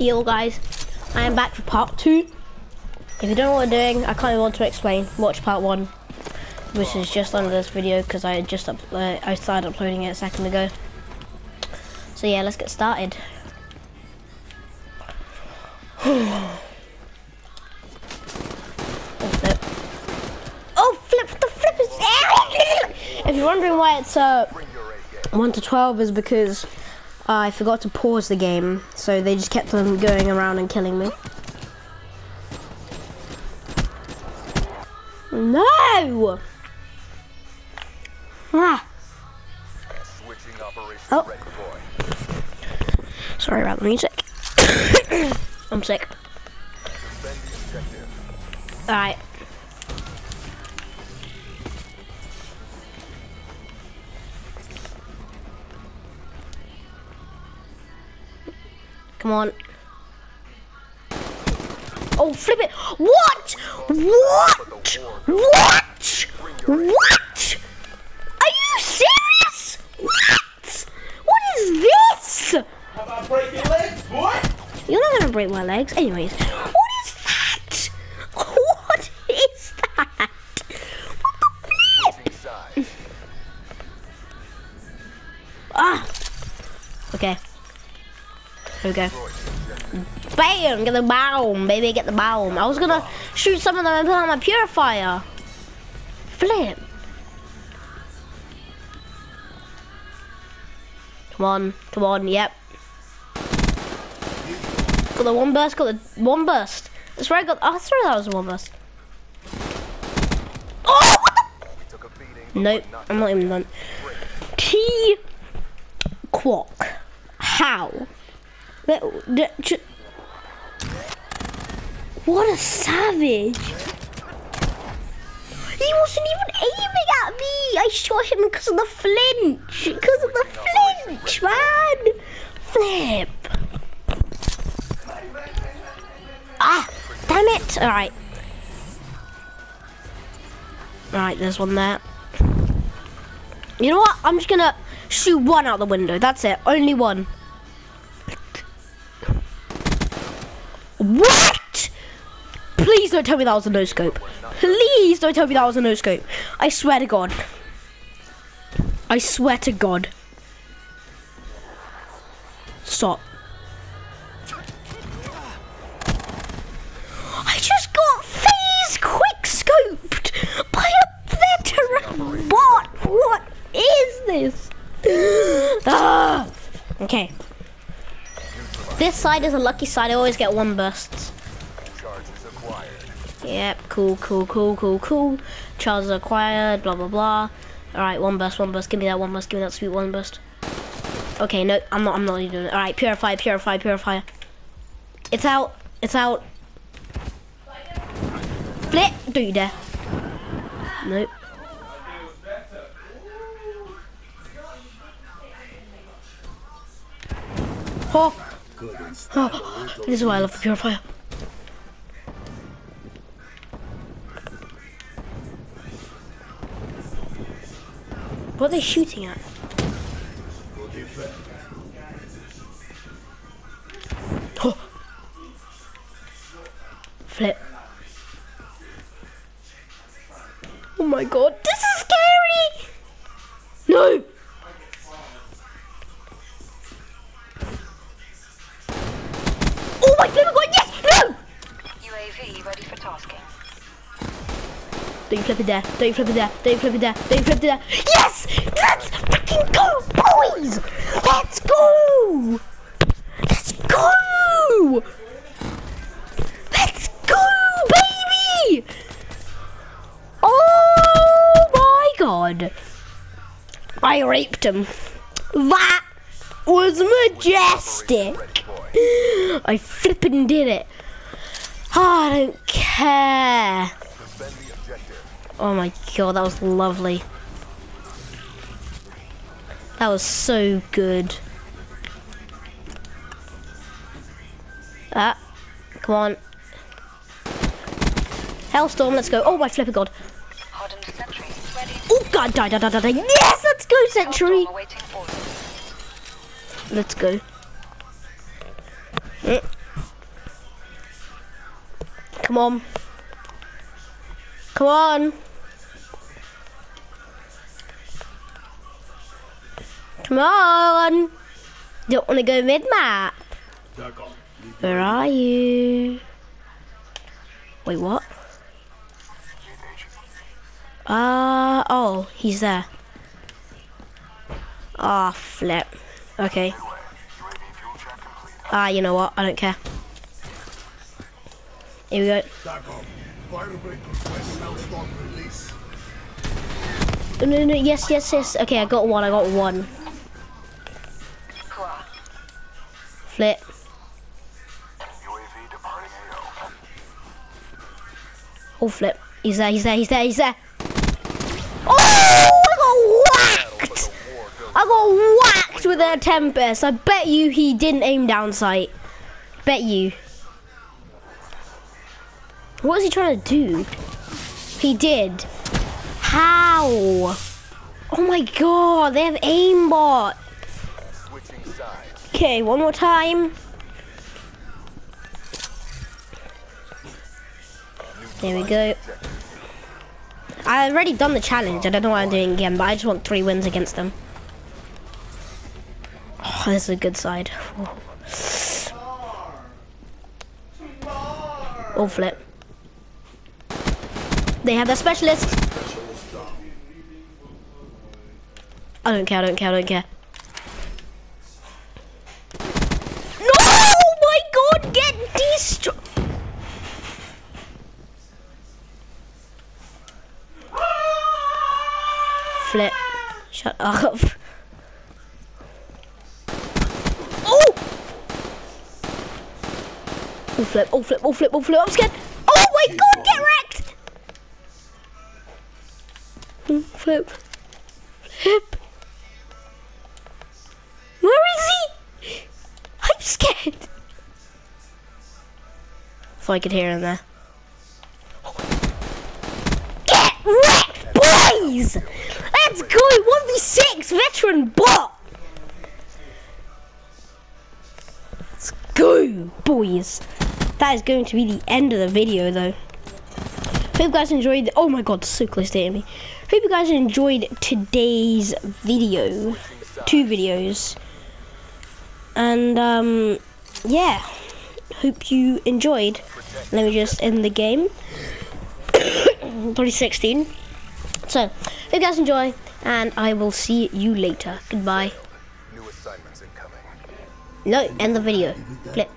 Yo guys, I am back for part two. If you don't know what we're doing, I kind of want to explain. Watch part one, which is just under this video because I just up, uh, I started uploading it a second ago. So yeah, let's get started. Oh flip! The flip is. if you're wondering why it's uh one to twelve, is because I forgot to pause the game, so they just kept on going around and killing me. No! Ah. Oh. Sorry about the music. I'm sick. Alright. Come on. Oh, flip it. What? What? What? What? Are you serious? What? What is this? How about break your legs, boy? You're not gonna break my legs. Anyways, Go. Bam! Get the bomb, baby. Get the bomb. I was gonna shoot some of them and put on my purifier. Flip. Come on. Come on. Yep. Got the one burst. Got the one burst. That's right. I got. Oh, I thought that was one burst. Oh! Nope. I'm not even done. T. Quack. How? What a savage! He wasn't even aiming at me! I shot him because of the flinch! Because of the flinch, man! Flip! Ah! Damn it! Alright. Alright, there's one there. You know what? I'm just gonna shoot one out the window. That's it. Only one. What? Please don't tell me that was a no scope. Please don't tell me that was a no scope. I swear to God. I swear to God. Stop. I just got phase quick scoped by a veteran bot. What is this? ah. Okay. This side is a lucky side. I always get one burst. Yep, cool, cool, cool, cool, cool. Charges acquired, blah, blah, blah. Alright, one burst, one burst. Give me that one burst. Give me that sweet one burst. Okay, no, I'm not, I'm not even doing it. Alright, purify, purify, purify. It's out. It's out. Flip. Don't you dare. Nope. Oh. Oh, this is why I love the purifier. What are they shooting at? Oh. Flip. Oh my god, this is scary! No! Oh my god, yes! No! UAV ready for tasking. Don't you flip it there. Don't you flip it there. Don't you flip it there. Don't you flip it there. Yes! Let's freaking go, boys! Let's go! Let's go! Let's go, baby! Oh my god. I raped him. That was majestic. I flipping did it. Oh, I don't care. Oh my god, that was lovely. That was so good. Ah, come on. Hellstorm, let's go. Oh my flipper god. Sentry. Oh god, die, die, die, die, die. Yes, let's go, Sentry. Hellstorm awaiting orders. Let's go. Come on. Come on. Come on. Don't want to go mid map. Where are you? Wait, what? Uh, oh, he's there. Ah, flip. Okay. Ah, you know what? I don't care. Here we go. No, no, no, yes, yes, yes. Okay, I got one, I got one. Flip. Oh, flip. He's there, he's there, he's there, he's there. Oh, I got whacked! I got whacked with a Tempest. I bet you he didn't aim down sight. Bet you. What was he trying to do? He did. How? Oh my god, they have aimbot. Okay, one more time. There we go. I already done the challenge. I don't know why I'm doing again, but I just want three wins against them. Oh, is a good side. Oh, flip. They have their specialist. I don't care, I don't care, I don't care. No! Oh my god, get destroyed! Flip. Shut up. Oh! Oh flip, oh flip, oh flip, oh flip, I'm scared. Oh my god, get wrecked! Oh, flip. Flip. Where is he? I'm scared. If I could hear him there. Get wrecked, boys! Let's go! 1v6 veteran bot! Let's go, boys! That is going to be the end of the video, though. Hope you guys enjoyed. oh my god, so close to me. Hope you guys enjoyed today's video. Two videos. And, um, yeah. Hope you enjoyed. Let me just end the game. 2016. So, hope you guys enjoy, and I will see you later. Goodbye. New assignments incoming. No, end the video. Flip.